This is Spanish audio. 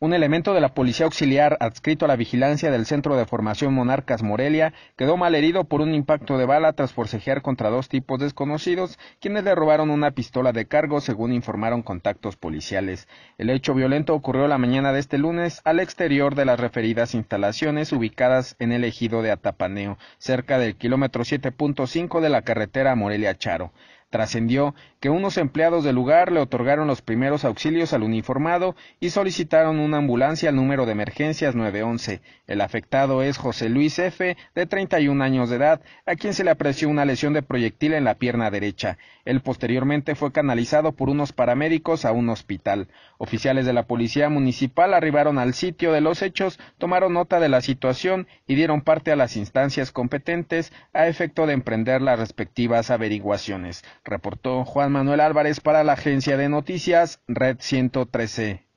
Un elemento de la policía auxiliar adscrito a la vigilancia del Centro de Formación Monarcas Morelia quedó malherido por un impacto de bala tras forcejear contra dos tipos desconocidos, quienes le robaron una pistola de cargo, según informaron contactos policiales. El hecho violento ocurrió la mañana de este lunes al exterior de las referidas instalaciones ubicadas en el ejido de Atapaneo, cerca del kilómetro 7.5 de la carretera Morelia-Charo. Trascendió que unos empleados del lugar le otorgaron los primeros auxilios al uniformado y solicitaron una ambulancia al número de emergencias 911. El afectado es José Luis F., de 31 años de edad, a quien se le apreció una lesión de proyectil en la pierna derecha. Él posteriormente fue canalizado por unos paramédicos a un hospital. Oficiales de la policía municipal arribaron al sitio de los hechos, tomaron nota de la situación y dieron parte a las instancias competentes a efecto de emprender las respectivas averiguaciones reportó Juan Manuel Álvarez para la agencia de noticias Red 113.